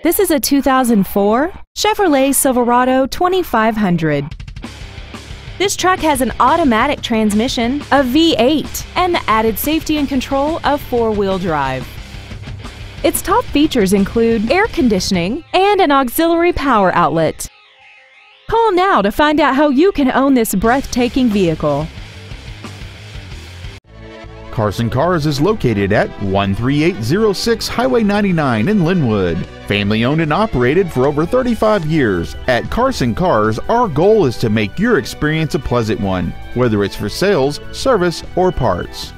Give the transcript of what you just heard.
This is a 2004 Chevrolet Silverado 2500. This truck has an automatic transmission, a V8, and the added safety and control of four-wheel drive. Its top features include air conditioning and an auxiliary power outlet. Call now to find out how you can own this breathtaking vehicle. Carson Cars is located at 13806 Highway 99 in Lynnwood. Family owned and operated for over 35 years. At Carson Cars, our goal is to make your experience a pleasant one, whether it's for sales, service, or parts.